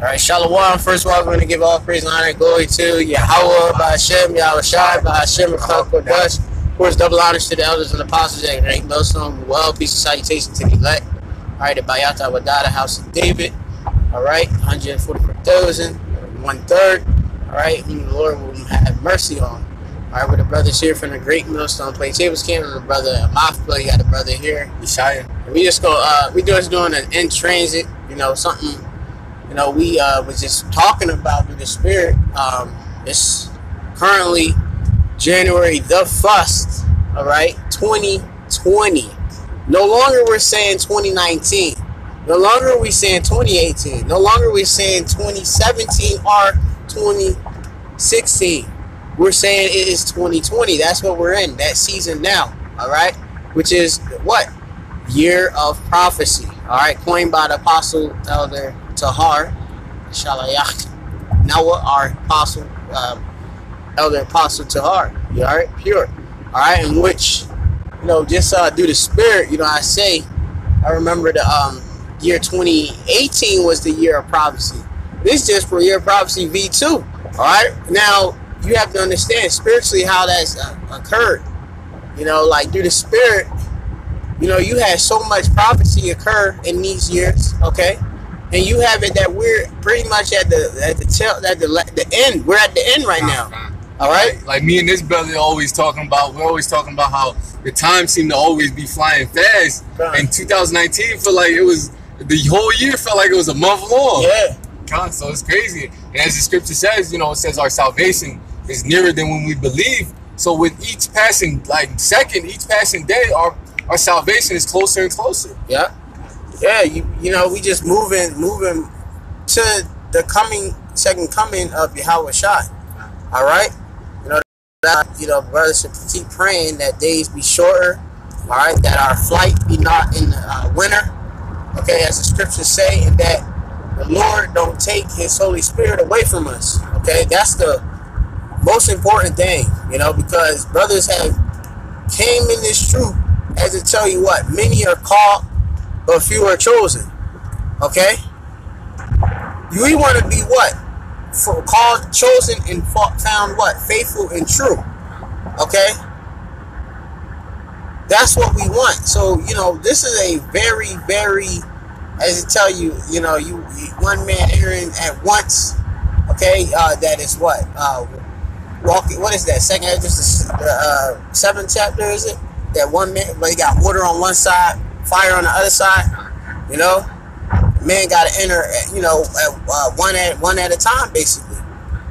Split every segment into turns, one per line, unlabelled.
All right, Shalom. First of all, we're going to give all praise and honor and glory to Yahweh, by Ba'ashem, Yahweh Shai, Ba'ashem, Rachel Kodesh. Of course, double honors to the elders and apostles that rank Millstone. Well, peace and salutation to the elect. All right, the Bayata Wadada, House of David. All right, 144,000, one third. All right, whom the Lord will have mercy on. All right, with the brothers here from the Great Millstone Plaintables Camp, and the brother Moth Play, got a brother here, Yeshaya. And we just go, uh, we just doing an in transit, you know, something you know, we uh, was just talking about through the spirit. Um, it's currently January the first. All right, 2020. No longer we're saying 2019. No longer we saying 2018. No longer we saying 2017 or 2016. We're saying it is 2020. That's what we're in. That season now. All right, which is what year of prophecy. All right, coined by the apostle elder Tahar, Shalayach. Now what our apostle, um, elder apostle Tahar, you all right, pure, all right, in which, you know, just uh, due to spirit, you know, I say, I remember the um, year 2018 was the year of prophecy. This just for year of prophecy V2, all right. Now you have to understand spiritually how that's uh, occurred. You know, like through the spirit, you know, you had so much prophecy occur in these years, okay? and you have it that we're pretty much at the at the tail at the the end. We're at the end right now. All right.
Like, like me and this brother always talking about. We're always talking about how the time seemed to always be flying fast. And 2019 felt like it was the whole year felt like it was a month long.
Yeah.
God, so it's crazy. And as the scripture says, you know, it says our salvation is nearer than when we believe. So with each passing like second, each passing day, our our salvation is closer and closer.
Yeah yeah, you you know, we just moving moving to the coming second coming of Yahweh Shai. All right, you know that you know brothers should keep praying that days be shorter. All right, that our flight be not in uh, winter. Okay, as the scriptures say, and that the Lord don't take His Holy Spirit away from us. Okay, that's the most important thing, you know, because brothers have came in this truth as to tell you what many are called but few are chosen. Okay? You want to be what? For called, chosen, and found what? Faithful and true. Okay? That's what we want. So, you know, this is a very, very, as I tell you, you know, you, one man entering at once. Okay? Uh, that is what? Uh, walking, what is that? Second, just uh, seventh chapter, is it? That one man, but he got water on one side, fire on the other side. You know, man got to enter. You know, at, uh, one at one at a time, basically.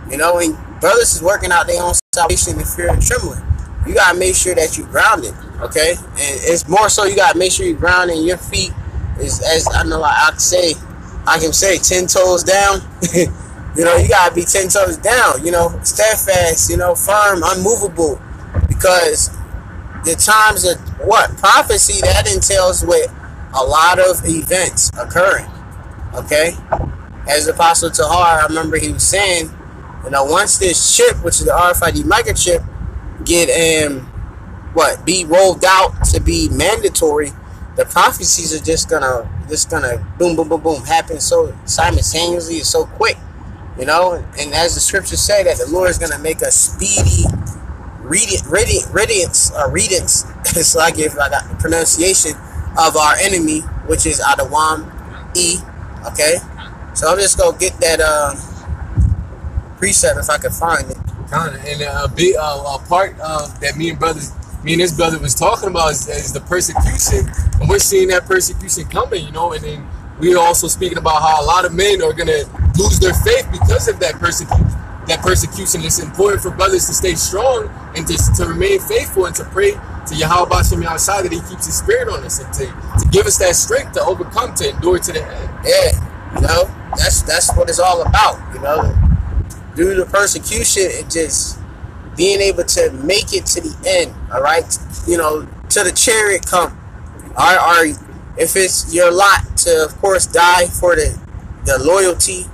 You know, and brothers is working out their own salvation in fear and trembling. You gotta make sure that you're grounded, okay? And it's more so you gotta make sure you're grounded. Your feet is, as I know, I can say, I can say, ten toes down. you know, you gotta be ten toes down. You know, steadfast. You know, firm, unmovable, because the times of what prophecy that entails with a lot of events occurring. Okay, as Apostle Tahar, I remember he was saying, you know, once this chip, which is the RFID microchip, get um what be rolled out to be mandatory, the prophecies are just gonna just gonna boom boom boom boom happen so simultaneously, so quick. You know, and as the scriptures say that the Lord is gonna make a speedy radiant, radiance, uh, radiance. it's like if I got the pronunciation of our enemy, which is Adawam E. Okay, so I'm just gonna get that uh, precept if I can find it.
Kind of, and a big uh, a part uh, that me and brothers, me and this brother was talking about is, is the persecution, and we're seeing that persecution coming. You know, and then we're also speaking about how a lot of men are gonna lose their faith because of that persecution that persecution. It's important for brothers to stay strong and just to remain faithful and to pray to Yahweh Bashem outside that He keeps His Spirit on us and to, to give us that strength to overcome, to endure to the end.
Yeah, you know, that's that's what it's all about. You know, due to persecution, and just being able to make it to the end. All right, you know, to the chariot come. Right, if it's your lot to, of course, die for the the loyalty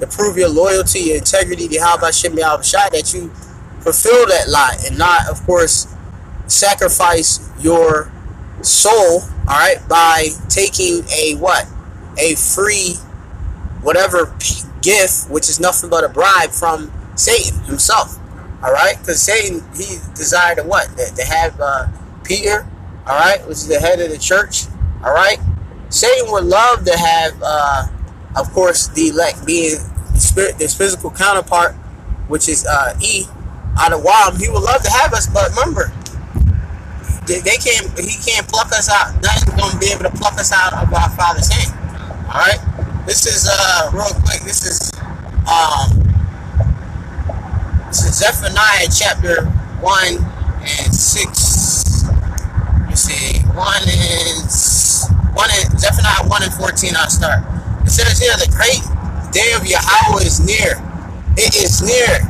to prove your loyalty, your integrity to Yahweh Shem Shai, that you fulfill that lot and not, of course, sacrifice your soul, all right, by taking a what? A free whatever gift, which is nothing but a bribe from Satan himself. All right, because Satan he desired to what to, to have uh, Peter, all right, which is the head of the church. All right, Satan would love to have, uh, of course, the elect being spirit, this physical counterpart, which is uh, E out of Wam. He would love to have us, but remember, they, they can't. He can't pluck us out. Nothing's gonna be able to pluck us out of our Father's hand. All right. This is uh real quick. This is um this is Zephaniah chapter one and six. You see, one is one and Zephaniah one and fourteen. I'll start. It says here, the great day of Yahweh is near. It is near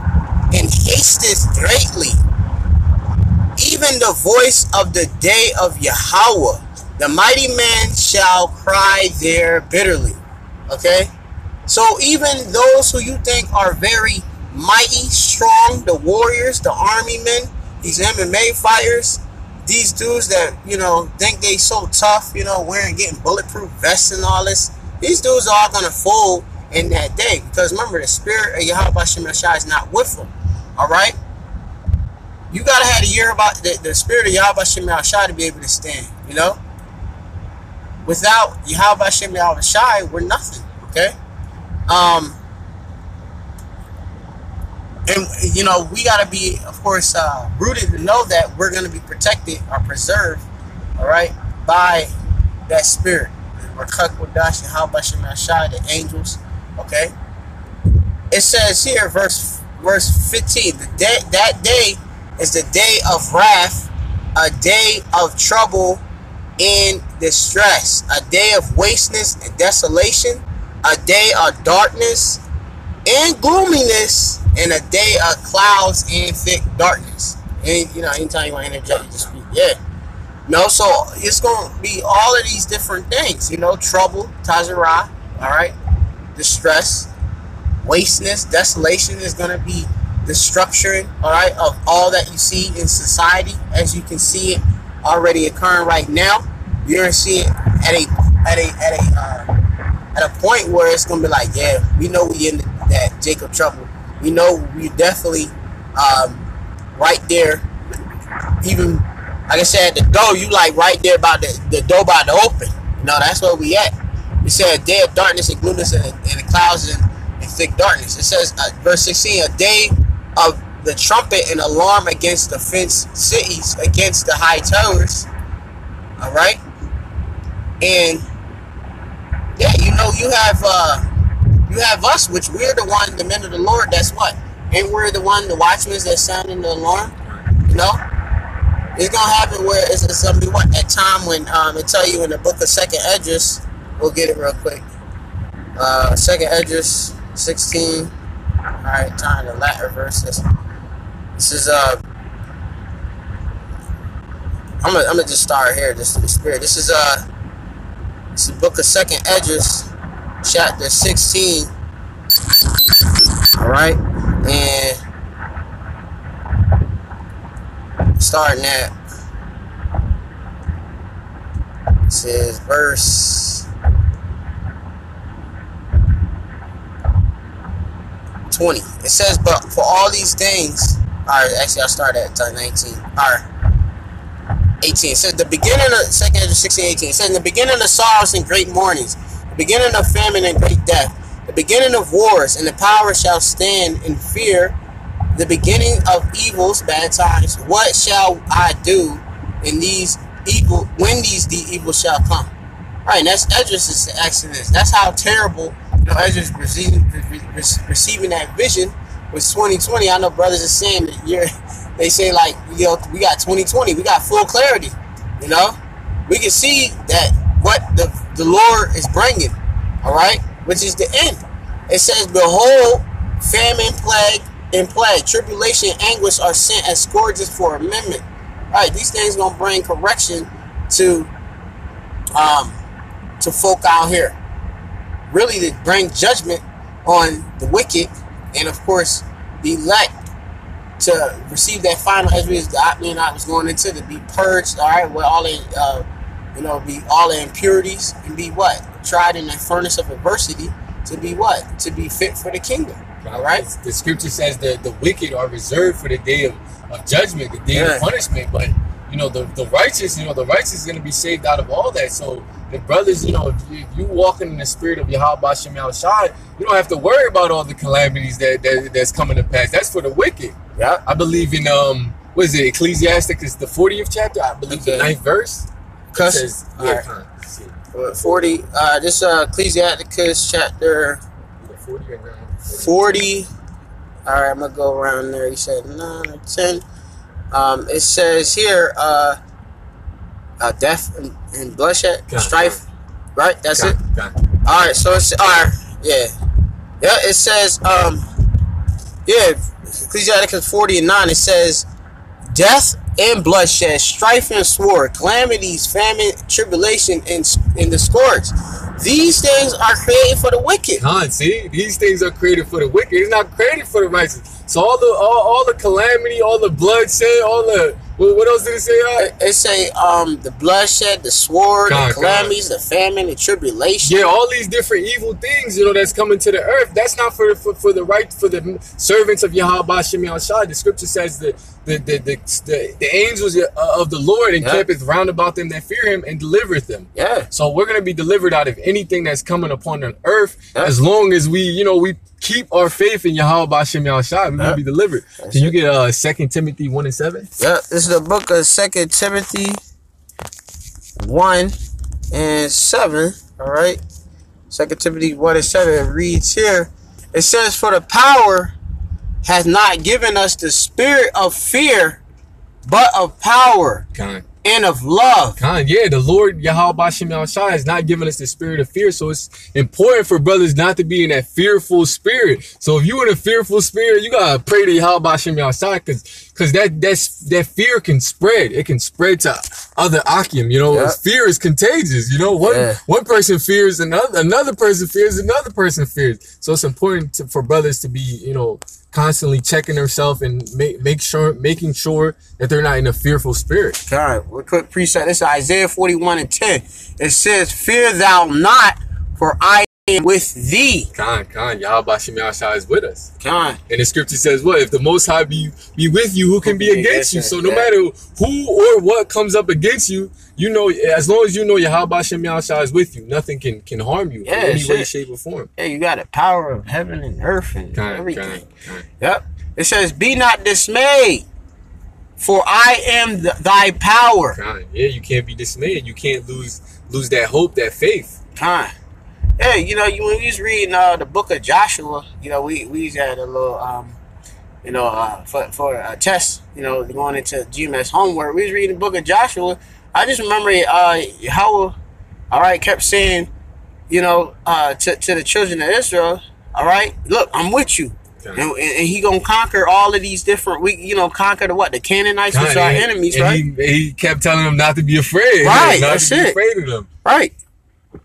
and hasteth greatly even the voice of the day of Yahweh, the mighty man shall cry there bitterly. Okay? So even those who you think are very mighty, strong, the warriors, the army men, these MMA fighters, these dudes that, you know, think they so tough, you know, wearing getting bulletproof vests and all this, these dudes are all gonna fold in that day. Because remember, the spirit of Yahweh Shemashai is not with them. Alright? you gotta have the year about the, the spirit of Yahweh Shem Shai to be able to stand, you know? Without Yahweh Shem Shai, we're nothing, okay? Um and you know, we gotta be, of course, uh, rooted to know that we're gonna be protected or preserved, all right, by that spirit. Rakak Wadash Yahweh Shem Shai, the angels, okay? It says here, verse verse 15, the day that day is the day of wrath, a day of trouble and distress, a day of wasteness and desolation, a day of darkness and gloominess, and a day of clouds and thick darkness. And you know, anytime you want to interject, just speak. Yeah. No, so it's going to be all of these different things. You know, trouble, Tazarah, all right, distress, wasteness, desolation is going to be the structuring, all right, of all that you see in society, as you can see it already occurring right now. You're gonna see it at a at a at a uh, at a point where it's gonna be like, yeah, we know we in that Jacob trouble. We know we definitely um, right there. Even like I said, the door, you like right there about the, the door about to open. You know, that's where we at. We said a day of darkness and gloominess and, and the clouds and, and thick darkness. It says, uh, verse 16, a day of the trumpet and alarm against the fenced cities, against the high towers. All right, and yeah, you know you have uh, you have us, which we're the one, the men of the Lord. That's what, and we're the one, the watchmen that sounding the alarm. You know, it's gonna happen where it's, it's gonna be what at time when um, it tell you in the book of Second Esdras. We'll get it real quick. Uh, Second Esdras, sixteen. Alright, time the Latin verses. This is uh I'm gonna I'm gonna just start here, just to be spirit. This is uh is the book of second Esdras, chapter 16. Alright, and starting at is verse 20. It says, but for all these things, all right, actually, I'll start at 19. All right. 18. It says, the beginning of, second 16, 18. It says, the beginning of sorrows and great mournings, the beginning of famine and great death, the beginning of wars, and the power shall stand in fear, the beginning of evils, bad times. What shall I do in these evil, when these the evils shall come? All right, that's Esdras is asking this. That's how terrible you know, Ezra's receiving, receiving that vision was 2020. I know brothers are saying that you're, they say like, you know, we got 2020, we got full clarity. You know, we can see that what the the Lord is bringing. All right, which is the end. It says, "Behold, famine, plague, and plague, tribulation, anguish are sent as scourges for amendment." All right, these things gonna bring correction to um to folk out here really to bring judgment on the wicked and of course the elect to receive that final as we mean I was going into to be purged, all right, with all the uh, you know, be all the impurities and be what? Tried in the furnace of adversity to be what? To be fit for the kingdom. All right.
The scripture says that the wicked are reserved for the day of, of judgment, the day
Yeah.
of punishment. But you know, the, the righteous, you know, the righteous is gonna be saved out of all that. So the brothers, you know, if you, if you walking in the spirit of Yahweh Shem Shai, you don't have to worry about all the calamities that, that that's coming to pass. That's for the wicked.
Yeah.
I believe in um what is it, Ecclesiastic is the 40th chapter, I believe the ninth verse. It says,
all
yeah,
right.
kind of, let's see,
What, 40 uh this uh Ecclesiasticus chapter
40 or 9.
40 all right i'm gonna go around there. He said 9 or 10 um it says here uh uh death and, and bloodshed strife right? That's it? all right so it's all right yeah. Yeah it says um yeah ecclesiasticus 40 and 9 it says death and bloodshed strife and sword calamities famine tribulation and and the scourge these things are created for the wicked
Huh, see, these things are created for the wicked. It's not created for the righteous. So all the all, all the calamity, all the bloodshed, all the what, what else did it say? Uh,
It, say um the bloodshed, the sword,
God,
the calamities, the famine, the tribulation.
yeah, all these different evil things, you know, that's coming to the earth. That's not for for, for the right for the servants of Yahweh Shem Shai. The scripture says that the the, the, the, the angels of the Lord
Yeah.
encampeth round about them that fear Him and delivereth them.
Yeah,
So we're gonna be delivered out of anything that's coming upon the earth
Yeah.
as long as we, you know, we keep our faith in Yahweh Shem Shai. We're
Yeah.
gonna be delivered.
That's
Can you
it.
get uh Second Timothy one and seven?
yeah. This is the book of Second Timothy one and seven. All right, Second Timothy one and seven it reads here. It says, "For the power has not given us the spirit of fear, but of power
Con,
and of love."
con, yeah. The Lord Yahweh Shem Shai has not given us the spirit of fear, so it's important for brothers not to be in that fearful spirit. So if you in a fearful spirit, you gotta pray to Yahweh Shem Shai, because because that that's that fear can spread. It can spread to other Akim. You know,
Yeah.
fear is contagious. You know, one
Yeah.
one person fears another, another person fears another person fears. So it's important to, for brothers to be, you know, constantly checking themselves and make make sure making sure that they're not in a fearful spirit.
All right, we quick precept. This is Isaiah 41 and 10. It says, Fear thou not, for I with thee.
Khan, Khan, Yahweh Shem Yahshua is with us.
God.
And the scripture says, what? If the Most High be, be with you, who can be against you? So no matter who or what comes up against you, you know, as long as you know Yahweh Shem Yahshua is with you, nothing can, can harm you
Yeah,
in any way, shape, or form.
Yeah, you got the power of heaven and earth and
Khan,
everything.
Khan, Khan.
Yep. It says, Be not dismayed, for I am th- thy power.
Khan. Yeah, you can't be dismayed. You can't lose lose that hope, that faith.
Time. Hey, you know, you when we was reading uh, the book of Joshua, you know, we we had a little um, you know, uh, for for a test, you know, going into GMS homework. We was reading the book of Joshua. I just remember uh how all right kept saying, you know, uh to, to the children of Israel, all right, look, I'm with you. And, and he gonna conquer all of these different we you know conquer the what the Canaanites which are
and-
enemies
and
right
He, he kept telling them not to be afraid.
Right,
Not
that's
to be
it.
afraid of them.
Right.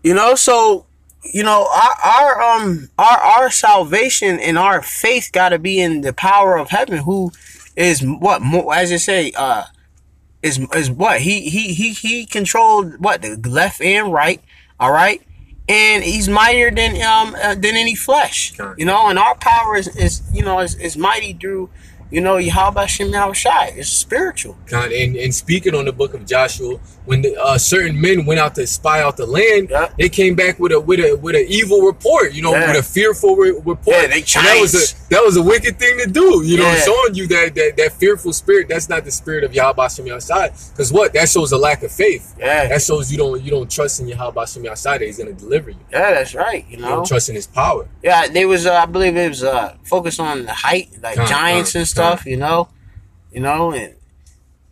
You know, so you know, our our um our our salvation and our faith got to be in the power of heaven, who is what more as you say, uh, is is what? He he he he controlled what? The left and right, all right, and he's mightier than um uh, than any flesh, you know, and our power is is you know is, is mighty through. You know, Yahweh Shem Shai. It's spiritual.
Con- and, and speaking on the book of Joshua, when the, uh, certain men went out to spy out the land,
Yeah.
they came back with a with a with an evil report. You know,
Yeah.
with a fearful re- report.
Yeah, they
And that was a that was a wicked thing to do. You know,
Yeah.
showing you that, that that fearful spirit. That's not the spirit of Yahweh Shem Yahshai. Because what that shows a lack of faith.
Yeah.
That shows you don't you don't trust in Yahweh Shem Yahshai that He's going to deliver you.
Yeah, that's right. You
You
know,
don't trust in His power.
Yeah, they was. Uh, I believe it was uh, focused on the height, like
Con-
giants
con-
and stuff. You know, you know, and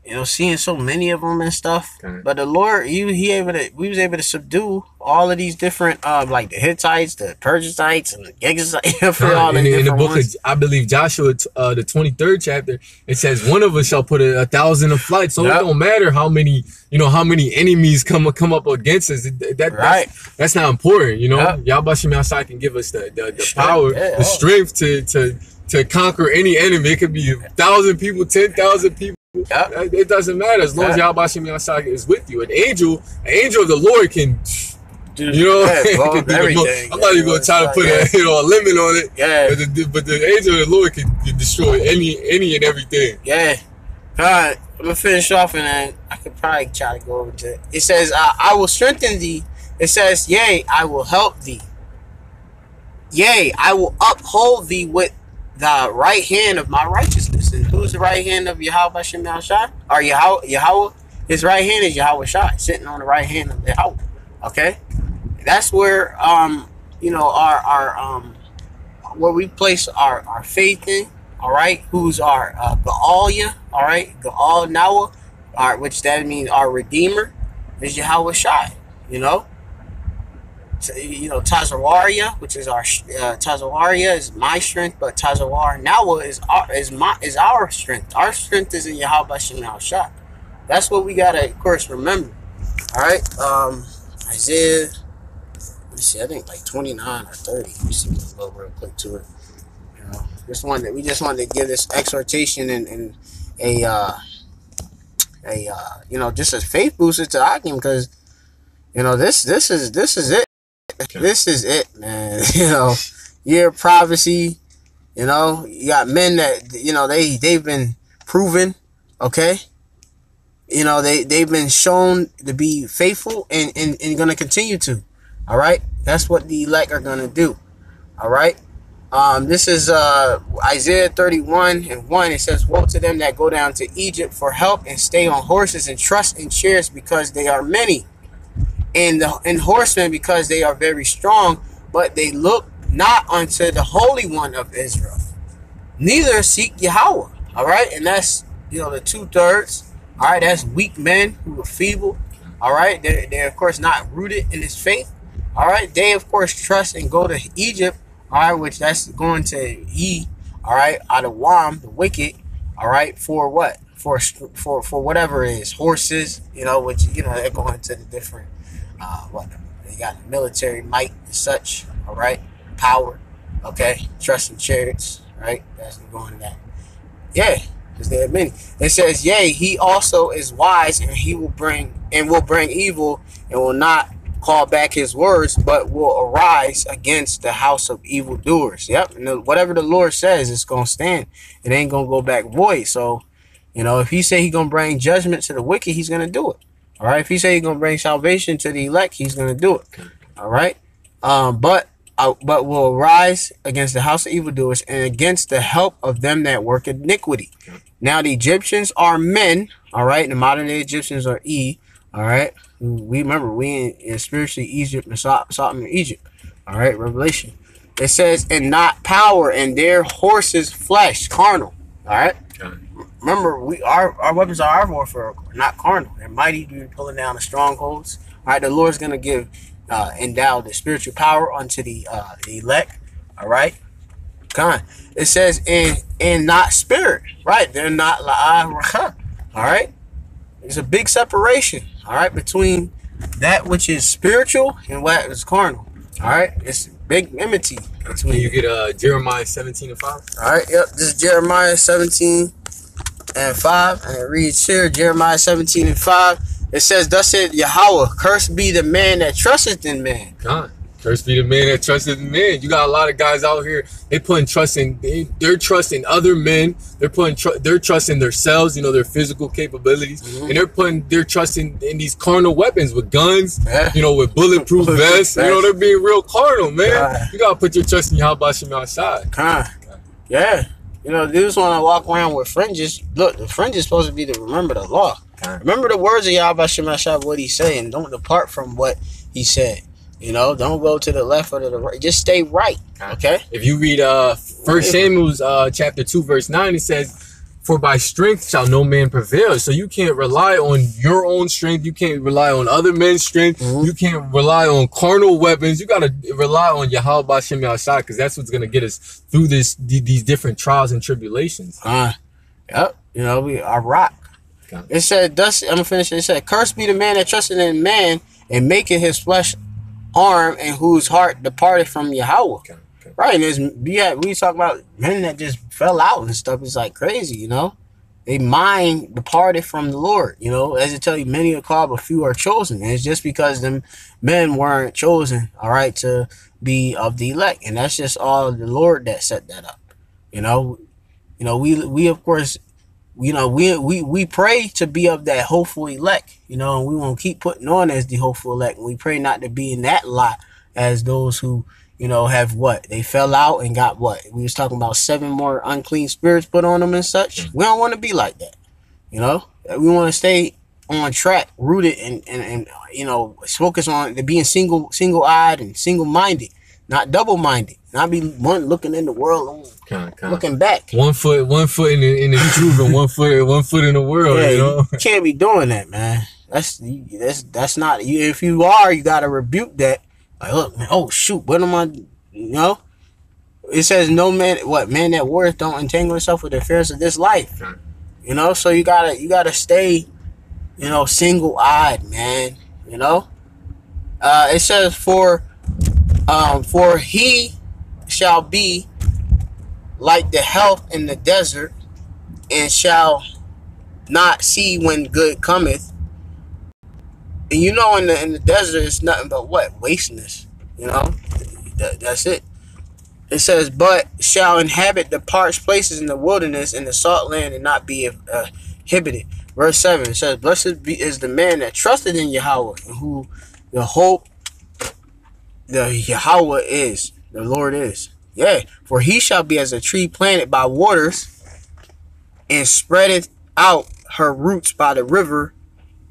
you know, seeing so many of them and stuff.
Con.
But the Lord, you he able to, we was able to subdue all of these different, uh, like the Hittites, the Perizzites, and the Gigazites for all
Con,
the
in, in the book
ones.
of I believe Joshua, uh, the twenty third chapter, it says one of us shall put a, a thousand of flight. So
Yep.
it don't matter how many you know how many enemies come come up against us. That, that
Right.
that's, that's not important. You know,
Yep.
Yahweh Yahshai can give us the the, the power,
yeah,
the
oh.
strength to to to conquer any enemy. It could be a thousand people, ten thousand people.
Yep.
It doesn't matter as long as
Yeah.
Yahweh Shem is with you. An angel, an angel of the Lord can
Dude,
You know,
yeah, bro,
It could be the mo-
everything.
I'm not even gonna try to put a you know a limit on it.
Yeah,
But the, but the angel of the Lord can, can destroy any any and everything.
yeah. All right, I'm gonna finish off, and then I could probably try to go over to. It It says, uh, "I will strengthen thee." It says, "Yea, I will help thee." Yea, I will uphold thee with the right hand of my righteousness. And who's the right hand of Yahweh Bashem Shai? Or Yahweh, Yahweh? His right hand is Yahweh Shai, sitting on the right hand of Yahweh. Okay? That's where um, you know, our our um where we place our, our faith in, all right, who's our uh Gaalia, all right, Gaal Nawa, all right, which that means our Redeemer is Yahweh Shai, you know? You know, Tazawaria, which is our uh, Tazawaria is my strength, but Tazawar Nawa is our is my is our strength. Our strength is in Yahweh Shem Shai. That's what we gotta, of course, remember. All right, um, Isaiah. Let me see. I think like twenty nine or thirty. Let me see. Let's go real quick to it. You know, just wanted we just wanted to give this exhortation and, and a uh, a uh, you know just a faith booster to Akim because you know this this is this is it. This is it, man. You know, year of prophecy. You know, you got men that you know they they've been proven. Okay. You know they they've been shown to be faithful and and, and going to continue to. All right, that's what the elect are going to do. All right. Um, this is uh, Isaiah 31 and 1. It says, Woe to them that go down to Egypt for help and stay on horses and trust in chariots because they are many, and the and horsemen because they are very strong, but they look not unto the Holy One of Israel. Neither seek Yahweh. All right, and that's you know the two thirds. All right, that's weak men who are feeble. All right, they're, they're of course not rooted in His faith. All right, they of course trust and go to Egypt. All right, which that's going to ye. All right, out of Wam, the wicked. All right, for what? For for for whatever it is, horses. You know, which you know they're going to the different. Uh, what they got military might and such. All right, power. Okay, trust in chariots. Right, that's going that. Yeah, because there are many. It says, "Yea, he also is wise, and he will bring and will bring evil, and will not call back his words, but will arise against the house of evildoers." Yep, and the, whatever the Lord says, it's gonna stand. It ain't gonna go back void. So, you know, if He say He gonna bring judgment to the wicked, He's gonna do it. All right. If He say He gonna bring salvation to the elect, He's gonna do it. All right. Um, but uh, but will arise against the house of evildoers and against the help of them that work iniquity. Now the Egyptians are men, all right. The modern day Egyptians are E, all right. We remember we in, in spiritually Egypt and Sod- Sodom Egypt, all right. Revelation. It says, and not power, and their horses flesh, carnal, all right. Remember, we our our weapons are our warfare, not carnal. They're mighty to pulling down the strongholds. All right, the Lord's gonna give uh, endow the spiritual power unto the uh, the elect. All right, Con. It says in in not spirit. Right, they're not la'ah All right, there's a big separation. All right, between that which is spiritual and what is carnal. All right, it's big enmity between
you get uh, Jeremiah 17 and 5?
all right, yep. This is Jeremiah 17 and 5. And it reads here Jeremiah 17 and 5. It says, Thus said Yahweh, cursed be the man that trusteth in man.
God. Cursed be the man that trusted in men. You got a lot of guys out here. They putting trust in. They, they're trusting other men. They're putting. Tr- they're trusting themselves. You know their physical capabilities,
Mhm.
and they're putting. They're trusting in these carnal weapons with guns.
Yeah.
You know with bulletproof vests. You know they're being real carnal, man.
Yeah.
You gotta put your trust in Yahweh Shem outside.
Con. Yeah. You know, dudes want to walk around with fringes. Look, the fringe is supposed to be to remember the law.
Con.
Remember the words of Yahweh Shemashah, what he's saying. Don't depart from what he said. You know, don't go to the left or to the right. Just stay right. Okay?
If you read uh First Samuel's uh chapter two verse nine, it says, "For by strength shall no man prevail." So you can't rely on your own strength. You can't rely on other men's strength.
Mhm.
You can't rely on carnal weapons. You gotta rely on Yahweh Bashem Yahshai because that's what's gonna get us through this th- these different trials and tribulations.
Uh, yep. You know, we are rock.
Okay.
It said, thus, I'm gonna finish it. It said, Cursed be the man that trusted in man and making his flesh arm and whose heart departed from Yahweh.
Okay.
Right, and there's yeah, we talk about men that just fell out and stuff. It's like crazy, you know. they mind departed from the Lord. You know, as it tell you, many are called, but few are chosen. And it's just because them men weren't chosen, all right, to be of the elect, and that's just all the Lord that set that up. You know, you know, we we of course, you know, we we we pray to be of that hopeful elect. You know, and we won't keep putting on as the hopeful elect. We pray not to be in that lot as those who you know, have what? They fell out and got what? We was talking about seven more unclean spirits put on them and such. Mm. We don't want to be like that. You know? We want to stay on track, rooted and, and, and you know, focus on the being single single eyed and single minded, not double minded. Not be one looking in the world kind of, looking back.
One foot one foot in the in the truth and one foot one foot in the world, yeah, you know?
You can't be doing that, man. That's that's that's not if you are, you gotta rebuke that like, look, man, oh shoot, what am I? You know, it says no man, what man that worth don't entangle himself with the affairs of this life. You know, so you gotta you gotta stay, you know, single eyed, man. You know, uh, it says for, um, for he shall be like the health in the desert, and shall not see when good cometh, and you know, in the in the desert, it's nothing but what wasteness. You know, that, that's it. It says, "But shall inhabit the parched places in the wilderness in the salt land, and not be uh, inhibited." Verse seven it says, "Blessed be, is the man that trusted in Yahweh, and who the hope the Yahweh is, the Lord is. Yeah, for he shall be as a tree planted by waters, and spreadeth out her roots by the river,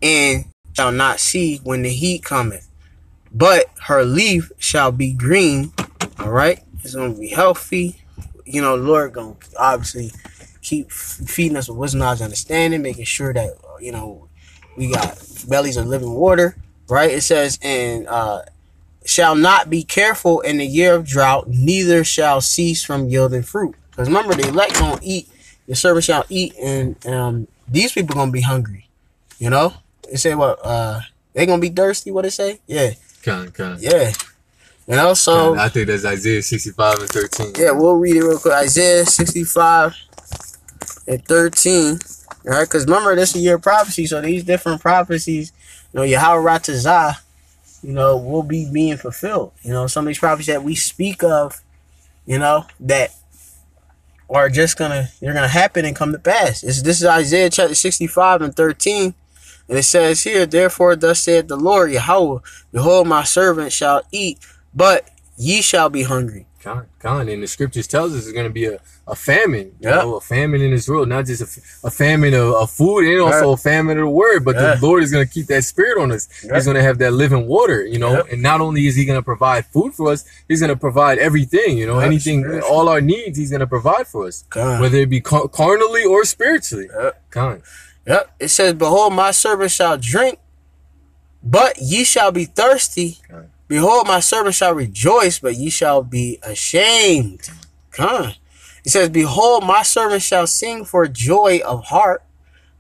and shall not see when the heat cometh, but her leaf shall be green. All right, it's gonna be healthy. You know, Lord gonna obviously keep feeding us with wisdom, knowledge, understanding, making sure that you know we got bellies of living water. Right? It says, and uh, shall not be careful in the year of drought, neither shall cease from yielding fruit. Because remember, the elect gonna eat, the servant shall eat, and um, these people gonna be hungry. You know, it say what? Uh, they gonna be thirsty. What it say? Yeah.
Con, con.
Yeah. And also so
I think that's Isaiah 65 and 13.
Yeah, we'll read it real quick. Isaiah 65 and 13. All right, because remember, this is a year of prophecy, so these different prophecies, you know, Yahweh Ratazah, you know, will be being fulfilled. You know, some of these prophecies that we speak of, you know, that are just gonna they're gonna happen and come to pass. It's, this is Isaiah chapter 65 and 13. And it says here, Therefore, thus saith the Lord Yahweh, Behold, my servant shall eat, but ye shall be hungry.
God, God, and the scriptures tells us it's going to be a, a famine, you yep. know, a famine in this world, not just a, a famine of, of, food and also right. a famine of the word, but the Lord is going to keep that spirit on us. He's going to have that living water, you know, and not only is he going to provide food for us, he's going to provide everything, you know, anything, all our needs, he's going to provide for us, God. whether it be car- carnally or spiritually. Yep.
Yep. It says, Behold, my servant shall drink, but ye shall be thirsty. Okay. Behold, my servant shall rejoice, but ye shall be ashamed. Come. It says, Behold, my servant shall sing for joy of heart,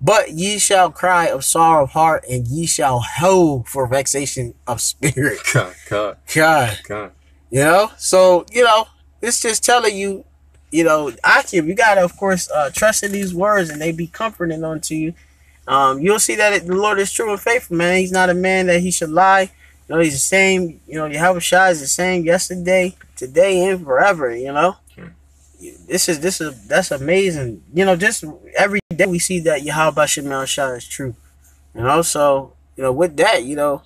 but ye shall cry of sorrow of heart, and ye shall howl for vexation of spirit.
God, God.
God. God. You know? So, you know, it's just telling you you know, Akim, you gotta of course uh, trust in these words and they be comforting unto you. Um, you'll see that it, the Lord is true and faithful, man. He's not a man that he should lie. You know, he's the same. You know, Yahweh Shai is the same yesterday, today, and forever. You know, hmm. this is this is that's amazing. You know, just every day we see that Yahweh Shemel Shai is true. You know, so you know with that, you know,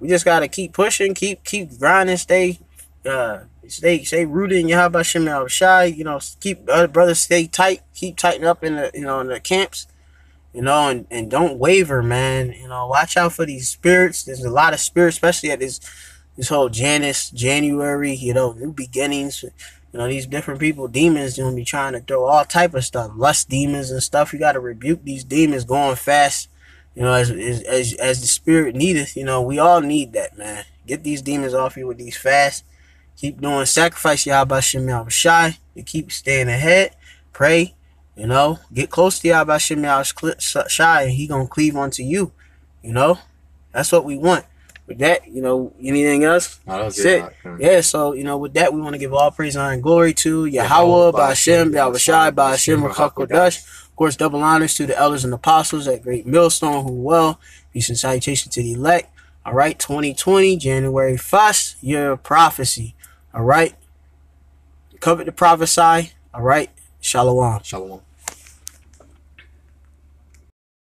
we just gotta keep pushing, keep keep grinding, stay uh stay stay rooted in Yahweh Shem Shai. You know, keep other brothers stay tight, keep tighten up in the you know in the camps. You know, and, and don't waver, man. You know, watch out for these spirits. There's a lot of spirits, especially at this this whole Janus January. You know, new beginnings. You know, these different people, demons, gonna be trying to throw all type of stuff, lust demons and stuff. You got to rebuke these demons going fast. You know, as, as as the spirit needeth. You know, we all need that, man. Get these demons off you with these fast Keep doing sacrifice, Yahweh Shem Yahweh Shai. You keep staying ahead. Pray. You know, get close to Yahweh Shem Yahweh Shai, and He gonna cleave unto you. You know, that's what we want. with that, you know, anything else?
No,
That's it. Yeah, so you know, with that, we want to give all praise, honor, and glory to Yahweh, Ba'ashem, Yahushai, Ba'ashem, Rakakodash. Of course, double honors to the elders and apostles at Great Millstone who well. Peace and salutation to the elect. All right, 2020, January 1st, year of prophecy. All right, covered to prophesy. All right, shalom.
Shalom.